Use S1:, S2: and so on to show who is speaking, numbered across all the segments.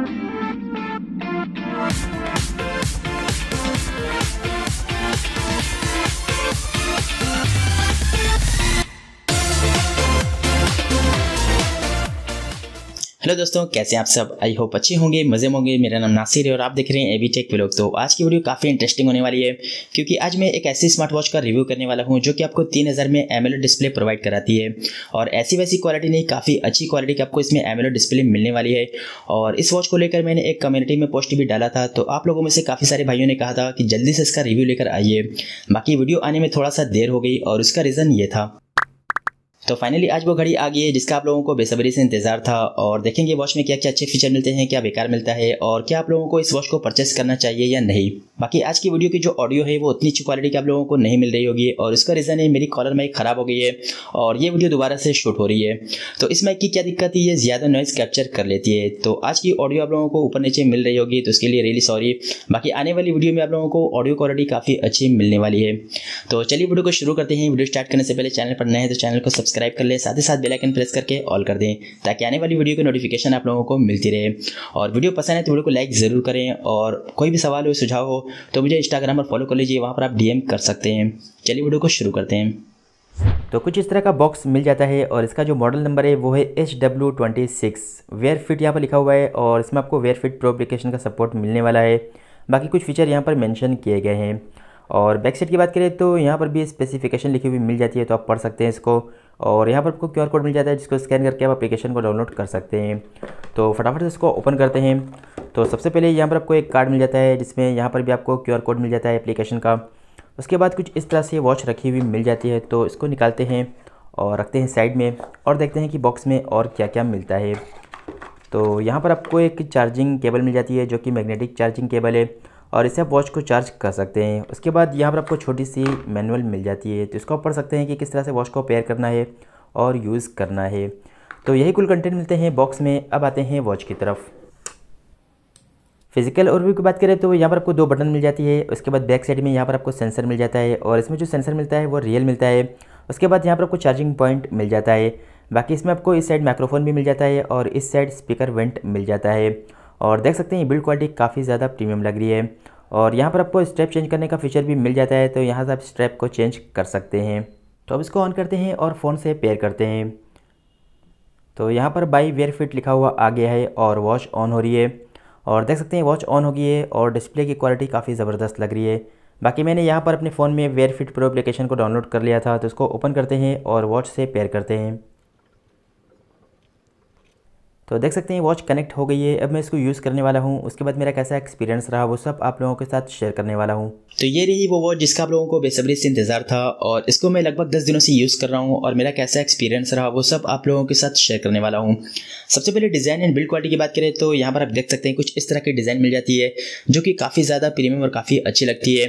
S1: Thank you. Hello दोस्तों, कैसे आप सब? आई होप अच्छे होंगे, मज़े होंगे। मेरा नाम नासिर है और आप देख रहे हैं एवी टेक व्लॉग तो आज की वीडियो काफ़ी इंटरेस्टिंग होने वाली है, क्योंकि आज मैं एक ऐसी स्मार्ट वॉच का रिव्यू करने वाला हूँ, जो कि आपको तीन हज़ार में एमएलओ डिस्प्ले प्रोवाइड कराती है। और ऐसी वैसी क्वालिटी नहीं, काफ़ी अच्छी क्वालिटी की आपको इसमें एमएलओ डिस्प्ले मिलने वाली है। और इस वॉच को लेकर मैंने एक कम्युनिटी में पोस्ट भी डाला था तो आप लोगों में से काफ़ी सारे भाइयों ने कहा था कि जल्दी से इसका रिव्यू लेकर आइए। बाकी वीडियो आने में थोड़ा सा देर हो गई और उसका रीज़न ये था। तो फाइनली आज वो घड़ी आ गई है जिसका आप लोगों को बेसब्री से इंतज़ार था और देखेंगे वॉच में क्या क्या अच्छे फीचर मिलते हैं, क्या बेकार मिलता है और क्या आप लोगों को इस वॉच को परचेस करना चाहिए या नहीं। बाकी आज की वीडियो की जो ऑडियो है वो उतनी अच्छी क्वालिटी की आप लोगों को नहीं मिल रही होगी और उसका रीज़न है मेरी कॉलर माइक खराब हो गई है और ये वीडियो दोबारा से शूट हो रही है। तो इस माइक की क्या दिक्कत है, ये ज़्यादा नॉइज़ कैप्चर कर लेती है। तो आज की ऑडियो आप लोगों को ऊपर नीचे मिल रही होगी तो उसके लिए रियली सॉरी बाकी आने वाली वीडियो में आप लोगों को ऑडियो क्वालिटी काफ़ी अच्छी मिलने वाली है। तो चलिए वीडियो को शुरू करते हैं। वीडियो स्टार्ट करने से पहले चैनल पर नए तो चैनल को सब्सक्राइब कर लें, साथ ही साथ बेलाइकन प्रेस करके ऑल कर दें, ताकि आने वाली वीडियो की नोटिफिकेशन आप लोगों को मिलती रहे। और वीडियो पसंद है तो वीडियो को लाइक ज़रूर करें, और कोई भी सवाल हो, सुझाव हो तो मुझे इंस्टाग्राम पर फॉलो कर लीजिए, वहाँ पर आप डीएम कर सकते हैं। चलिए वीडियो को शुरू करते हैं।
S2: तो कुछ इस तरह का बॉक्स मिल जाता है, और इसका जो मॉडल नंबर है, वो है H W twenty six wear fit यहाँ पर लिखा हुआ है, और इसमें आपको वेयर फिट प्रो एप्लीकेशन का सपोर्ट मिलने वाला है। बाकी कुछ फीचर यहाँ पर मेंशन किए गए हैं। और बैक साइड की बात करें तो यहाँ पर भी स्पेसिफिकेशन लिखी हुई मिल जाती है तो आप पढ़ सकते हैं इसको। और यहाँ पर आपको क्यूआर कोड मिल जाता है जिसको स्कैन करके आप एप्लीकेशन को डाउनलोड कर सकते हैं। तो फटाफट से इसको ओपन करते हैं। तो सबसे पहले यहाँ पर आपको एक कार्ड मिल जाता है जिसमें यहाँ पर भी आपको क्यूआर कोड मिल जाता है एप्लीकेशन का। उसके बाद कुछ इस तरह से वॉच रखी हुई मिल जाती है। तो इसको निकालते हैं और रखते हैं साइड में और देखते हैं कि बॉक्स में और क्या क्या मिलता है। तो यहाँ पर आपको एक चार्जिंग केबल मिल जाती है जो कि मैग्नेटिक चार्जिंग केबल है। और इसे आप वॉच को चार्ज कर सकते हैं। उसके बाद यहाँ पर आपको छोटी सी मैनुअल मिल जाती है तो इसको आप पढ़ सकते हैं कि किस तरह से वॉच को पेयर करना है और यूज़ करना है। तो यही कुल कंटेंट मिलते हैं बॉक्स में। अब आते हैं वॉच की तरफ़। फ़िज़िकल ओवरव्यू की बात करें तो यहाँ पर आपको दो बटन मिल जाती है। उसके बाद बैक साइड में यहाँ पर आपको सेंसर मिल जाता है और इसमें जो सेंसर मिलता है वो रियल मिलता है। उसके बाद यहाँ पर आपको चार्जिंग पॉइंट मिल जाता है। बाकी इसमें आपको इस साइड माइक्रोफोन भी मिल जाता है और इस साइड स्पीकर वेंट मिल जाता है। और देख सकते हैं ये बिल्ड क्वालिटी काफ़ी ज़्यादा प्रीमियम लग रही है। और यहाँ पर आपको स्ट्रैप चेंज करने का फीचर भी मिल जाता है तो यहाँ से आप स्ट्रैप को चेंज कर सकते हैं। तो अब इसको ऑन करते हैं और फ़ोन से पेयर करते हैं। तो यहाँ पर बाई वेयर फिट लिखा हुआ आ गया है और वॉच ऑन हो रही है। और देख सकते हैं वॉच ऑन हो गई है और डिस्प्ले की क्वालिटी काफ़ी ज़बरदस्त लग रही है। बाकी मैंने यहाँ पर अपने फ़ोन में वेयर फिट प्रो एप्लीकेशन को डाउनलोड कर लिया था तो इसको ओपन करते हैं और वॉच से पेयर करते हैं। तो देख सकते हैं वॉच कनेक्ट हो गई है। अब मैं इसको यूज़ करने वाला हूँ। उसके बाद मेरा कैसा एक्सपीरियंस रहा, वो सब आप लोगों के साथ शेयर करने वाला हूँ।
S1: तो ये रही वो वॉच जिसका आप लोगों को बेसब्री से इंतज़ार था और इसको मैं लगभग दस दिनों से यूज़ कर रहा हूँ और मेरा कैसा एक्सपीरियंस रहा, वो सब आप लोगों के साथ शेयर करने वाला हूँ। सबसे पहले डिज़ाइन एंड बिल्ड क्वालिटी की बात करें तो यहाँ पर आप देख सकते हैं, कुछ इस तरह की डिज़ाइन मिल जाती है, जो कि काफ़ी ज़्यादा प्रीमियम और काफ़ी अच्छी लगती है।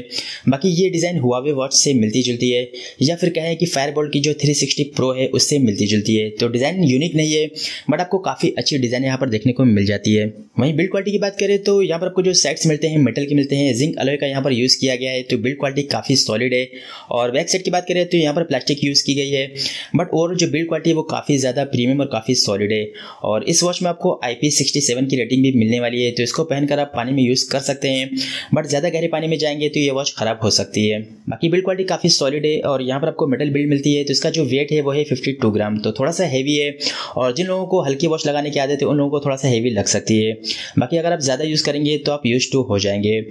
S1: बाकी ये डिज़ाइन हुआवे वॉच से मिलती जुलती है, या फिर कहें कि फायर की जो थ्री प्रो है, उससे मिलती जुलती है। तो डिज़ाइन यूनिक नहीं है बट आपको काफ़ी अच्छी डिज़ाइन यहाँ पर देखने को मिल जाती है। वहीं बिल्ड क्वालिटी की बात करें तो यहाँ पर आपको जो सेट्स मिलते हैं मेटल के मिलते हैं जिंक अलॉय का यहाँ पर यूज़ किया गया है तो बिल्ड क्वालिटी काफ़ी सॉलिड है। और बैक सेट की बात करें तो यहाँ पर प्लास्टिक यूज़ की गई है। बट और जो बिल्ड क्वालिटी है वो काफ़ी ज़्यादा प्रीमियम और काफ़ी सॉलिड है। और इस वॉच में आपको आई की रेटिंग भी मिलने वाली है तो इसको पहनकर आप पानी में यूज़ कर सकते हैं। बट ज़्यादा गहरे पानी में जाएँगे तो ये वॉच ख़राब हो सकती है। बाकी बिल्ड क्वालिटी काफ़ी सॉलिड है और यहाँ पर आपको मेटल बिल्ड मिलती है तो इसका जो वेट है वो है फिफ्टी ग्राम तो थोड़ा सा हैवी है। और जिन लोगों को हल्की वॉच लगाने की आदत है उन लोगों को थोड़ा सा हैवी लग सकती है। बाकी अगर आप ज़्यादा यूज़ करेंगे तो आप यूज़ टू हो जाएँगे।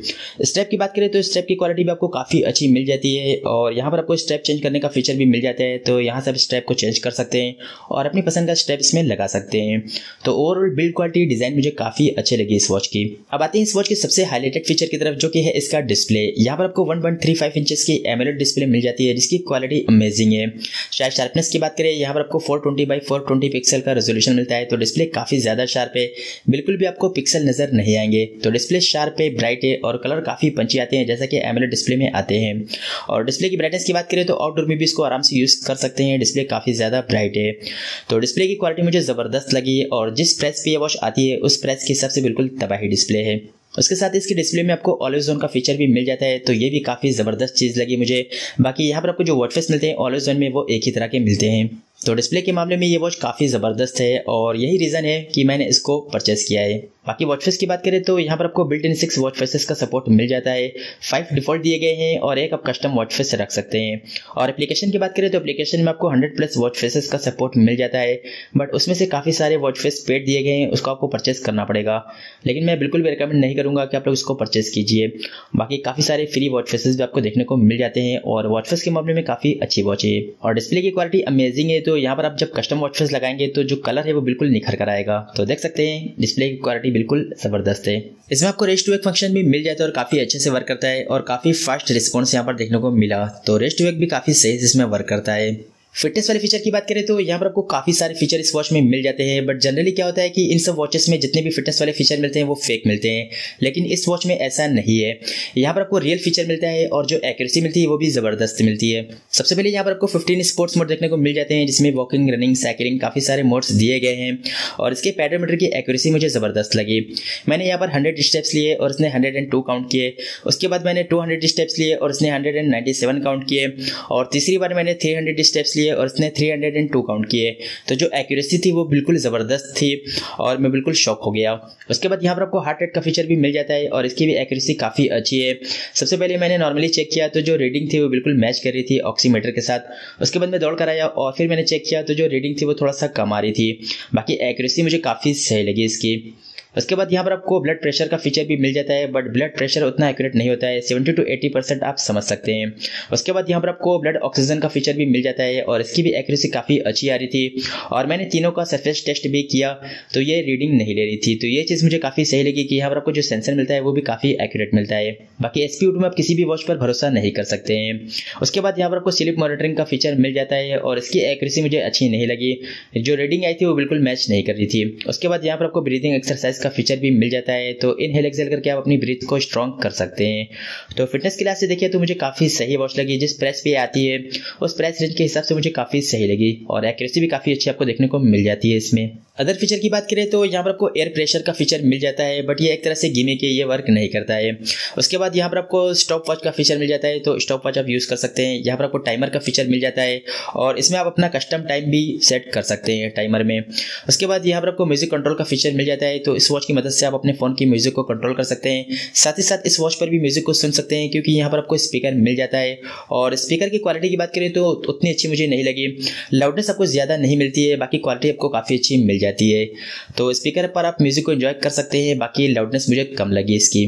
S1: स्टेप की बात करें तो स्टेप की क्वालिटी भी आपको काफ़ी अच्छी मिल जाती है और यहाँ पर आपको स्टेप चेंज करने का फीचर भी मिल जाता है तो यहाँ से आप स्टेप को चेंज कर सकते हैं और अपनी पसंद का स्टेप इसमें लगा सकते हैं। तो ओवरऑल बिल्ड क्वालिटी डिज़ाइन मुझे काफ़ी अच्छे लगी इस वॉच की। अब आते हैं इस वॉच की सबसे हाईलाइटेड फीचर की तरफ़, जो कि है इसका डिस्प्ले यहाँ पर आपको one point three five inches की एमएलएड डिस्प्ले मिल जाती है, जिसकी क्वालिटी अमेजिंग है। शायद शार्पनेस की बात करें, यहाँ पर आपको four twenty by four twenty pixel का रेजोल्यूशन मिलता है तो डिस्प्ले काफ़ी ज़्यादा शार्प है। बिल्कुल भी आपको पिक्सल नज़र नहीं आएँगे। तो डिस्प्ले शार्प है ब्राइट है और कलर काफ़ी पंची आते हैं, जैसा कि एमएलएड डिस्प्ले में आते हैं। और डिस्प्ले की ब्राइटनेस की बात करें तो आउटडोर में भी इसको आराम से यूज़ कर सकते हैं। डिस्प्ले काफ़ी ज़्यादा ब्राइट है। तो डिस्प्ले की क्वालिटी मुझे ज़बरदस्त लगी और जिस प्राइस पे ये वॉच आती है, उस प्राइस के हिसाब से बिल्कुल तबाही डिस्प्ले है। उसके साथ इसके डिस्प्ले में आपको ऑलवेज जोन का फीचर भी मिल जाता है तो ये भी काफ़ी ज़बरदस्त चीज़ लगी मुझे। बाकी यहाँ पर आपको जो वॉटफेस मिलते हैं ऑलवेज जोन में वो एक ही तरह के मिलते हैं। तो डिस्प्ले के मामले में ये वॉच काफ़ी ज़बरदस्त है और यही रीज़न है कि मैंने इसको परचेस किया है। बाकी वॉच फेस की बात करें तो यहाँ पर आपको built in six watch faces का सपोर्ट मिल जाता है। फाइव डिफ़ॉल्ट दिए गए हैं और एक आप कस्टम वॉच फेस रख सकते हैं। और एप्लीकेशन की बात करें तो एप्लीकेशन में आपको हंड्रेड प्लस वॉच फेसेस का सपोर्ट मिल जाता है। बट उसमें से काफ़ी सारे वॉच फेस पेड दिए गए हैं, उसको आपको परचेस करना पड़ेगा। लेकिन मैं बिल्कुल भी रिकमेंड नहीं करूँगा कि आप लोग इसको परचेस कीजिए। बाकी काफ़ी सारे फ्री वॉच फेसेस भी आपको देखने को मिल जाते हैं और वॉच फेस के मामले में काफ़ी अच्छी वॉच है। और डिस्प्ले की क्वालिटी अमेजिंग है तो यहाँ पर आप जब कस्टम वॉच फेस लगाएँगे तो जो कलर है वो बिल्कुल निखर कर आएगा। तो देख सकते हैं डिस्प्ले की क्वालिटी बिल्कुल ज़बरदस्त है। इसमें आपको रेस्ट एक फ़ंक्शन भी मिल जाता है और काफ़ी अच्छे से वर्क करता है और काफ़ी फास्ट रिस्पॉन्स यहाँ पर देखने को मिला। तो रेस्ट एक भी काफ़ी सही इसमें वर्क करता है। फिटनेस वाले फीचर की बात करें तो यहाँ पर आपको काफ़ी सारे फीचर इस वॉच में मिल जाते हैं बट जनरली क्या होता है कि इन सब वॉचेस में जितने भी फिटनेस वाले फीचर मिलते हैं, वो फेक मिलते हैं। लेकिन इस वॉच में ऐसा नहीं है। यहाँ पर आपको रियल फीचर मिलता है और जो एक्यूरेसी मिलती है, वो भी ज़बरदस्त मिलती है। सबसे पहले यहाँ पर आपको फिफ्टीन स्पोर्ट्स मोड देखने को मिल जाते हैं, जिसमें वॉकिंग रनिंग साइकिलिंग काफ़ी सारे मोड्स दिए गए हैं। और इसके पैडोमीटर की एक्यूरेसी मुझे ज़बरदस्त लगी। मैंने यहाँ पर हंड्रेड स्टेप्स लिए और उसने हंड्रेड एंड टू काउंट किए। उसके बाद मैंने टू हंड्रेड स्टेप्स लिए और उसने hundred and ninety seven count किए। और तीसरी बार मैंने थ्री हंड्रेड स्टेप्स लिए और उसने three hundred and two count किए। तो जो एक्यूरेसी थी वो बिल्कुल ज़बरदस्त थी और मैं बिल्कुल शॉक हो गया। उसके बाद यहाँ पर आपको हार्ट रेट का फीचर भी मिल जाता है और इसकी भी एक्यूरेसी काफ़ी अच्छी है। सबसे पहले मैंने नॉर्मली चेक किया तो जो रीडिंग थी वो बिल्कुल मैच कर रही थी ऑक्सीमीटर के साथ। उसके बाद मैं दौड़ कर आया और फिर मैंने चेक किया तो जो रीडिंग थी वो थोड़ा सा कम आ रही थी। बाकी एक्यूरेसी मुझे काफ़ी सही लगी इसकी। उसके बाद यहाँ पर आपको ब्लड प्रेशर का फीचर भी मिल जाता है बट ब्लड प्रेशर उतना एक्यूरेट नहीं होता है सेवेंटी टू एटी परसेंट आप समझ सकते हैं। उसके बाद यहाँ पर आपको ब्लड ऑक्सीजन का फीचर भी मिल जाता है, और इसकी भी एक्यूरेसी काफ़ी अच्छी आ रही थी, और मैंने तीनों का सरफेस टेस्ट भी किया तो ये रीडिंग नहीं ले रही थी। तो ये चीज़ मुझे काफ़ी सही लगी कि यहाँ पर आपको जो सेंसर मिलता है, वो भी काफ़ी एक्यूरेट मिलता है। बाकी एस में आप किसी भी वॉच पर भरोसा नहीं कर सकते हैं। उसके बाद यहाँ पर आपको स्लिप मॉनिटरिंग का फीचर मिल जाता है, और इसकी एक्यूरेसी मुझे अच्छी नहीं लगी। जो रीडिंग आई थी, वो बिल्कुल मैच नहीं कर रही थी। उसके बाद यहाँ पर आपको ब्रीदिंग एक्सरसाइज फीचर भी मिल जाता है तो इन हेल एक्सेल करके आप अपनी ब्रीथ को स्ट्रॉन्ग कर सकते हैं। तो फिटनेस की से देखिए तो मुझे काफ़ी सही वॉच लगी, जिस प्रेस पे आती है, उस प्रेस रेंज के हिसाब से मुझे काफ़ी सही लगी और एक्यूरेसी भी काफ़ी अच्छी आपको देखने को मिल जाती है इसमें। अदर फीचर की बात करें तो यहाँ पर आपको एयर प्रेशर का फीचर मिल जाता है बट ये एक तरह से गिमे के, ये वर्क नहीं करता है। उसके बाद यहाँ पर आपको स्टॉप वॉच का फीचर मिल जाता है तो स्टॉप वॉच आप यूज़ कर सकते हैं। यहाँ पर आपको टाइमर का फीचर मिल जाता है और इसमें आप अपना कस्टम टाइम भी सेट कर सकते हैं टाइमर में। उसके बाद यहाँ पर आपको म्यूज़िक कंट्रोल का फीचर मिल जाता है तो इस वॉच की मदद से आप अपने फ़ोन की म्यूज़िक को कंट्रोल कर सकते हैं। साथ ही साथ इस वॉच पर भी म्यूज़िक को सुन सकते हैं, क्योंकि यहाँ पर आपको स्पीकर मिल जाता है। और स्पीकर की क्वालिटी की बात करें तो उतनी अच्छी मुझे नहीं लगी। लाउडनेस आपको ज़्यादा नहीं मिलती है, बाकी क्वालिटी आपको काफ़ी अच्छी मिल जाती है। तो स्पीकर पर आप म्यूज़िक को इन्जॉय कर सकते हैं, बाकी लाउडनेस मुझे कम लगी इसकी।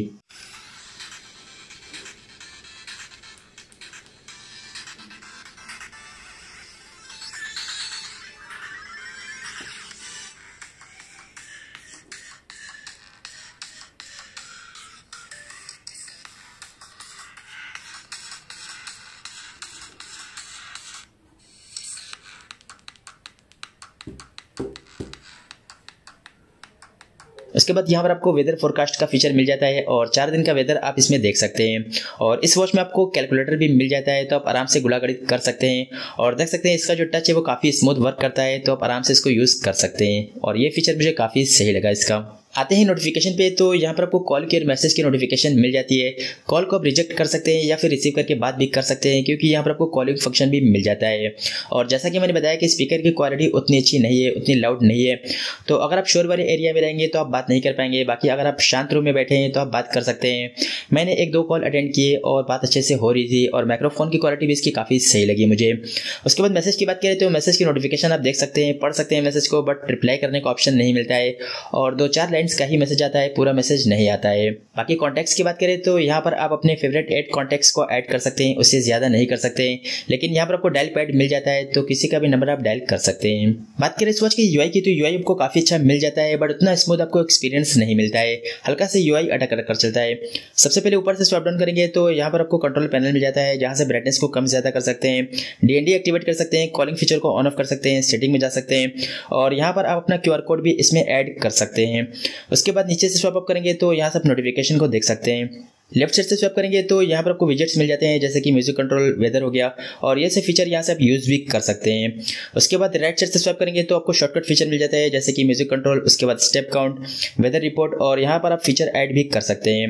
S1: उसके बाद यहाँ पर आपको वेदर फोरकास्ट का फीचर मिल जाता है और चार दिन का वेदर आप इसमें देख सकते हैं। और इस वॉच में आपको कैलकुलेटर भी मिल जाता है तो आप आराम से गुलागढ़ कर सकते हैं। और देख सकते हैं इसका जो टच है वो काफ़ी स्मूथ वर्क करता है तो आप आराम से इसको यूज़ कर सकते हैं। और ये फीचर मुझे काफ़ी सही लगा इसका। आते हैं नोटिफिकेशन पे तो यहाँ पर आपको कॉल की और मैसेज की नोटिफिकेशन मिल जाती है। कॉल को आप रिजेक्ट कर सकते हैं या फिर रिसीव करके बात भी कर सकते हैं, क्योंकि यहाँ पर आपको कॉलिंग फ़ंक्शन भी मिल जाता है। और जैसा कि मैंने बताया कि स्पीकर की क्वालिटी उतनी अच्छी नहीं है, उतनी लाउड नहीं है। तो अगर आप शोर वाले एरिया में रहेंगे तो आप बात नहीं कर पाएँगे। बाकी अगर आप शांत रूम में बैठे हैं तो आप बात कर सकते हैं। मैंने एक दो कॉल अटेंड किए और बात अच्छे से हो रही थी और माइक्रोफोन की क्वालिटी भी इसकी काफ़ी सही लगी मुझे। उसके बाद मैसेज की बात करें तो मैसेज की नोटिफिकेशन आप देख सकते हैं, पढ़ सकते हैं मैसेज को बट रिप्लाई करने का ऑप्शन नहीं मिलता है। और दो चार लाइन्स का ही मैसेज आता है, पूरा मैसेज नहीं आता है। बाकी कॉन्टेक्ट की बात करें तो यहाँ पर आप अपने फेवरेट एड कॉन्टेक्ट को ऐड कर सकते हैं, उससे ज़्यादा नहीं कर सकते। हैं लेकिन यहाँ पर आपको डायल पैड मिल जाता है तो किसी का भी नंबर आप डायल कर सकते हैं। बात करें इस वॉच की यूआई की तो यूआई आपको काफ़ी अच्छा मिल जाता है बट उतना स्मूथ आपको एक्सपीरियंस नहीं मिलता है। हल्का से यूआई अटक अटक कर चलता है। सबसे पहले ऊपर से स्वाप डाउन करेंगे तो यहाँ पर आपको कंट्रोल पैनल मिल जाता है, जहाँ से ब्राइटनेस को कम ज़्यादा कर सकते हैं। डीएनडी एक्टिवेट कर सकते हैं कॉलिंग फीचर को ऑन ऑफ़ कर सकते हैं सेटिंग में जा सकते हैं। और यहाँ पर आप अपना क्यूआर कोड भी इसमें ऐड कर सकते हैं। उसके बाद नीचे से स्वाप अप करेंगे तो यहाँ से आप नोटिफिकेशन को देख सकते हैं। लेफ़्ट साइड से स्वैप करेंगे तो यहाँ पर आपको विजेट्स मिल जाते हैं, जैसे कि म्यूज़िक कंट्रोल वेदर हो गया। और ये से फीचर यहाँ से आप यूज़ भी कर सकते हैं। उसके बाद राइट साइड से स्वैप करेंगे तो आपको शॉर्टकट फीचर मिल जाता है, जैसे कि म्यूज़िक कंट्रोल उसके बाद स्टेप काउंट वेदर रिपोर्ट और यहाँ पर आप फीचर ऐड भी कर सकते हैं।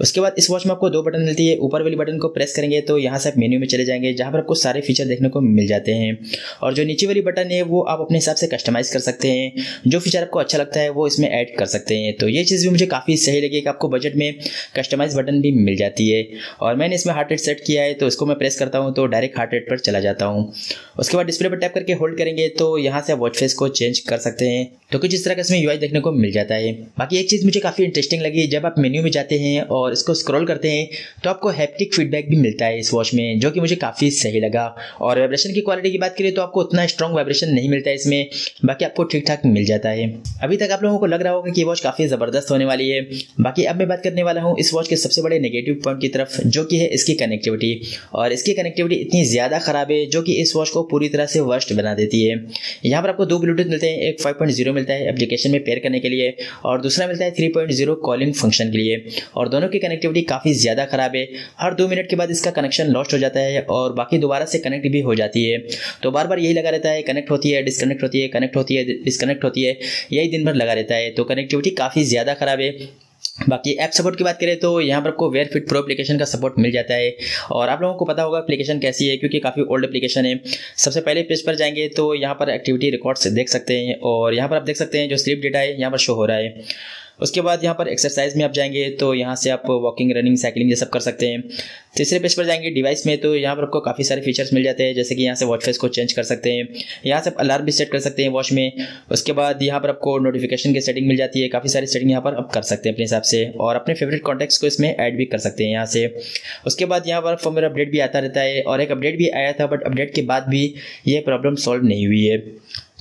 S1: उसके बाद इस वॉच में आपको दो बटन मिलती है, ऊपर वाली बटन को प्रेस करेंगे तो यहाँ से आप मेन्यू में चले जाएँगे, जहाँ पर आपको सारे फीचर देखने को मिल जाते हैं। और जो नीचे वाली बटन है, वो आप अपने हिसाब से कस्टमाइज कर सकते हैं। जो फीचर आपको अच्छा लगता है, वो इसमें ऐड कर सकते हैं। तो ये चीज़ भी मुझे काफ़ी सही लगी कि आपको बजट में कस्टमाइज बटन भी मिल जाती है। और मैंने इसमें हार्ट रेट सेट किया है तो इसको मैं प्रेस करता हूँ तो डायरेक्ट हार्ट रेट पर चला जाता हूँ। उसके बाद डिस्प्ले पर टैप करके होल्ड करेंगे तो यहाँ से आप वॉच फेस को चेंज कर सकते हैं। तो कुछ इस तरह का इसमें यूआई देखने को मिल जाता है। बाकी एक चीज़ मुझे काफ़ी इंटरेस्टिंग लगी, जब आप मेन्यू में जाते हैं और इसको स्क्रॉल करते हैं तो आपको हैप्टिक फीडबैक भी मिलता है इस वॉच में, जो कि मुझे काफ़ी सही लगा। और वाइब्रेशन की क्वालिटी की बात करें तो आपको उतना स्ट्रॉन्ग वाइब्रेशन नहीं मिलता है इसमें, बाकी आपको ठीक ठाक मिल जाता है। अभी तक आप लोगों को लग रहा होगा कि वॉच काफ़ी ज़बरदस्त होने वाली है। बाकी अब मैं बात करने वाला हूँ, इस वॉच के सबसे बड़े नेगेटिव पॉइंट की तरफ़, जो कि है इसकी कनेक्टिविटी और इसकी कनेक्टिविटी इतनी ज़्यादा ख़राब है, जो कि इस वॉच को पूरी तरह से वर्स्ट बना देती है। यहाँ पर आपको दो ब्लूटूथ मिलते हैं, एक फाइव मिलता है एप्लीकेशन में पेयर करने के लिए, और दूसरा मिलता है थ्री कॉलिंग फ़ंक्शन के लिए। और दोनों की कनेक्टिविटी काफ़ी ज़्यादा ख़राब है। हर दो मिनट के बाद इसका कनेक्शन लॉस्ट हो जाता है, और बाकी दोबारा से कनेक्ट भी हो जाती है। तो बार बार यही लगा रहता है कनेक्ट होती है डिसकनेक्ट होती है कनेक्ट होती है डिस्कनेक्ट होती है, यही दिन भर लगा रहता है। तो कनेक्टिविटी काफ़ी ज़्यादा ख़राब है। बाकी ऐप सपोर्ट की बात करें तो यहाँ पर आपको वेयर फिट प्रो एप्लीकेशन का सपोर्ट मिल जाता है और आप लोगों को पता होगा एप्लीकेशन कैसी है क्योंकि काफ़ी ओल्ड एप्लीकेशन है। सबसे पहले पेज पर जाएँगे तो यहाँ पर एक्टिविटी रिकॉर्ड्स देख सकते हैं और यहाँ पर आप देख सकते हैं जो स्लिप डेटा है, यहाँ पर शो हो रहा है। उसके बाद यहाँ पर एक्सरसाइज में आप जाएँगे तो यहाँ से आप वॉकिंग रनिंग साइकिलिंग ये सब कर सकते हैं। तीसरे पेज पर जाएँगे डिवाइस में तो यहाँ पर आपको काफ़ी सारे फीचर्स मिल जाते हैं, जैसे कि यहाँ से वॉच फेस को चेंज कर सकते हैं। यहाँ से आप अलार्म भी सेट कर सकते हैं वॉच में। उसके बाद यहाँ पर आपको नोटिफिकेशन की सेटिंग मिल जाती है, काफ़ी सारी सेटिंग यहाँ पर आप कर सकते हैं अपने हिसाब से। और अपने फेवरेट कॉन्टैक्ट्स को इसमें ऐड भी कर सकते हैं यहाँ से। उसके बाद यहाँ पर फॉर्मर अपडेट भी आता रहता है, और एक अपडेट भी आया था बट अपडेट के बाद भी ये प्रॉब्लम सॉल्व नहीं हुई है।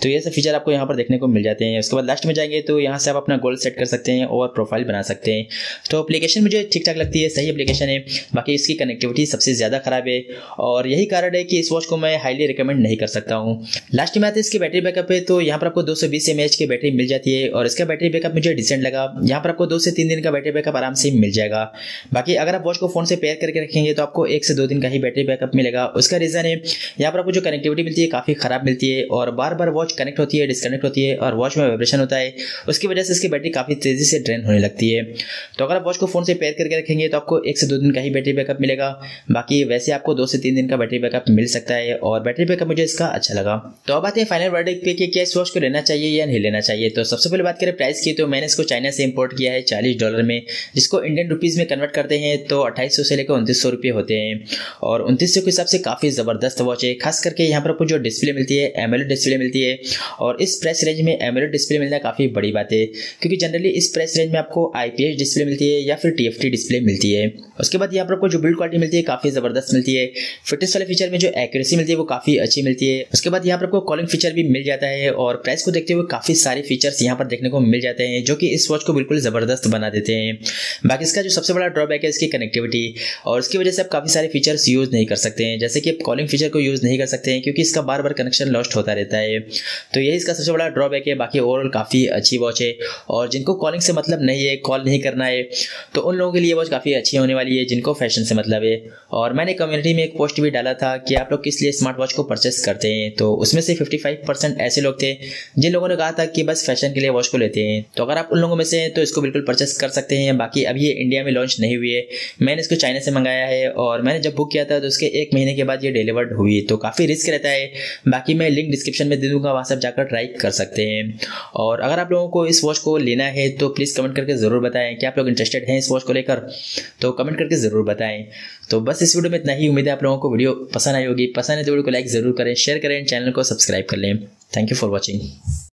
S1: तो ये सब फीचर आपको यहाँ पर देखने को मिल जाते हैं। उसके बाद लास्ट में जाएँगे तो यहाँ से आप अपना गोल सेट कर सकते हैं और प्रोफ़ाइल बना सकते हैं। तो एप्लीकेशन मुझे ठीक ठाक लगती है, सही एप्लीकेशन है। बाकी इसकी कनेक्टिविटी सबसे ज़्यादा खराब है और यही कारण है कि इस वॉच को मैं हाईली रिकमेंड नहीं कर सकता हूँ। लास्ट में आते हैं इसकी बैटरी बैकअप है तो यहाँ पर आपको दो सौ बीस की बैटरी मिल जाती है और इसका बैटरी बैकअप मुझे डिसेंट लगा। यहाँ पर आपको दो से तीन दिन का बैटरी बैकअप आराम से मिल जाएगा। बाकी अगर आप वॉच को फ़ोन से पेयर करके रखेंगे तो आपको एक से दो दिन का ही बैटरी बैकअप मिलेगा। उसका रीज़न है, यहाँ पर आपको जो कनेक्टिविटी मिलती है, काफ़ी खराब मिलती है और बार बार वॉच कनेक्ट होती है डिस्कनेक्ट कनेक्ट होती है और वॉच में वाइब्रेशन होता है। उसकी वजह से इसकी बैटरी काफ़ी तेज़ी से ड्रेन होने लगती है। तो अगर आप वॉच को फ़ोन से पेयर करके रखेंगे तो आपको एक से दो दिन का ही बैटरी बैकअप मिलेगा। बाकी वैसे आपको दो से तीन दिन का बैटरी बैकअप मिल सकता है और बैटरी बैकअप मुझे इसका अच्छा लगा। तो अब आते हैं फाइनल वर्डिक पे कि क्या इस वॉच को लेना चाहिए या नहीं लेना चाहिए। तो सबसे पहले बात करें प्राइस की तो मैंने इसको चाइना से इंपोर्ट किया है चालीस डॉलर में, जिसको इंडियन रुपीज़ में कन्वर्ट करते हैं तो अट्ठाईस से लेकर उनतीस सौ होते हैं। और उनतीस के हिसाब से काफ़ी ज़बरदस्त वॉच है। खास करके यहाँ पर आपको जो डिस्प्ले मिलती है एमएलओ डिस्प्ले मिलती है और इस प्राइस रेंज में एमएलओ डिस्प्ले मिलना काफ़ी बड़ी बात है, क्योंकि जनरली इस प्राइस रेंज में आपको आईपीएस डिस्प्ले मिलती है या फिर टीएफटी डिस्प्ले मिलती है। उसके बाद यहाँ पर आपको जो बिल्ड क्वालिटी मिलती है, काफ़ी ज़बरदस्त मिलती है। फिटनेस वाले फीचर में जो एक्यूरेसी मिलती है, वो काफ़ी अच्छी मिलती है। उसके बाद यहाँ पर आपको कॉलिंग फीचर भी मिल जाता है और प्राइस को देखते हुए काफ़ी सारे फीचर्स यहाँ पर देखने को मिल जाते हैं, जो कि इस वॉच को बिल्कुल ज़बरदस्त बना देते हैं। बाकी इसका जो सबसे बड़ा ड्रॉबैक है, इसकी कनेक्टिविटी और उसकी वजह से आप काफ़ी सारे फीचर्स यूज़ नहीं कर सकते हैं। जैसे कि आप कॉलिंग फीचर को यूज़ नहीं कर सकते हैं, क्योंकि इसका बार बार कनेक्शन लॉस्ट होता रहता है। तो यही इसका सबसे बड़ा ड्रॉबैक है। बाकी ओवरऑल काफ़ी अच्छी वॉच है। और जिनको कॉलिंग से मतलब नहीं है कॉल नहीं करना है तो उन लोगों के लिए वॉच काफ़ी अच्छी होने वाली है, जिनको फ़ैशन से मतलब है। और मैंने कम्युनिटी में एक पोस्ट भी डाला था कि आप लोग किस लिए स्मार्ट वॉच को परचेस करते हैं। तो उसमें से फिफ्टी परसेंट ऐसे लोग थे, जिन लोगों ने कहा था कि बस फ़ैशन के लिए वॉच को लेते हैं। तो अगर आप उन लोगों में से हैं तो इसको बिल्कुल परचेस कर सकते हैं। बाकी अभी ये इंडिया में लॉन्च नहीं हुई है। मैंने इसको चाइना से मंगाया है और मैंने जब बुक किया था तो उसके एक महीने के बाद ये डिलीवर्ड हुई तो काफ़ी रिस्क रहता है। बाकी मैं लिंक डिस्क्रिप्शन में दे दूँगा। वहाँ से आप जाकर ट्राई कर सकते हैं। और अगर आप लोगों को इस वॉच को लेना है तो प्लीज़ कमेंट करके ज़रूर बताएँ कि आप लोग इंटरेस्टेड हैं इस वॉच को लेकर। तो कमेंट करके ज़रूर बताएँ। तो बस इस वीडियो में इतना ही। उम्मीद है आप लोगों को वीडियो पसंद आई होगी। पसंद है तो वीडियो को लाइक ज़रूर करें शेयर करें चैनल को सब्सक्राइब कर लें। Thank you for watching